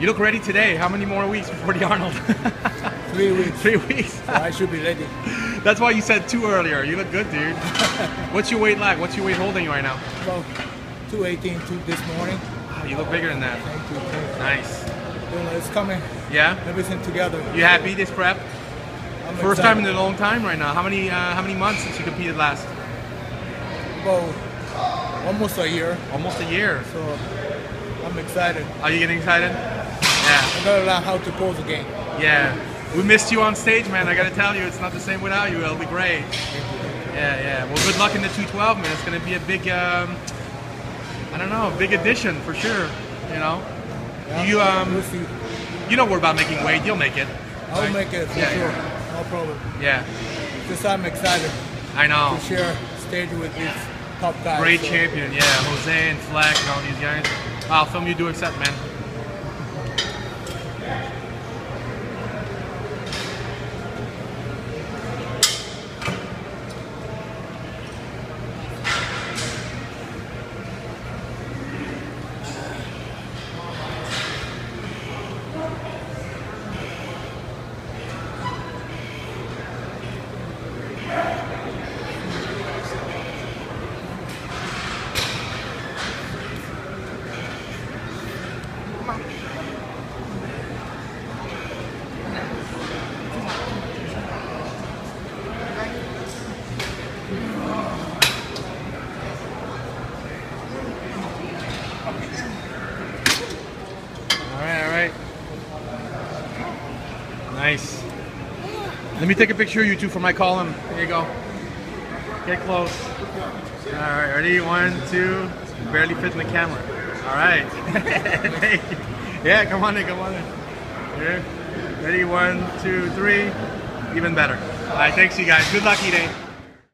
You look ready today. How many more weeks before the Arnold? Three weeks. Three weeks. So I should be ready. That's why you said two earlier. You look good, dude. What's your weight like? What's your weight holding you right now? About 218 two this morning. Wow, you look bigger than that. Thank you. Thank you. Nice. Know, it's coming. Yeah. Everything together. You happy this prep? I'm First time in a long time right now. How many uh, how many months since you competed last? About almost a year. Almost a year. So I'm excited. Are you getting excited? Yeah. I gotta learn how to pose again. Yeah. We missed you on stage, man. I gotta tell you, it's not the same without you. It'll be great. Yeah, yeah. Well, good luck in the 212, man. It's gonna be a big, um, I don't know, a big addition for sure. You know. Yeah, You um, we'll see. you know we're about making weight. You'll make it. I'll right? make it for Yeah, sure. yeah. No problem. Yeah. Just I'm excited I know. to share stage with these top guys. Great So, champion, yeah. Jose and Flex and all these guys. I'll film you do accept, man. All right, all right. Nice. Let me take a picture of you two for my column. There you go. Get close. All right, ready? One, two. Barely fit in the camera. All right. Yeah, come on in, come on in. Here. Ready? One, two, three. Even better. All right, thanks you guys. Good luck, E-Day.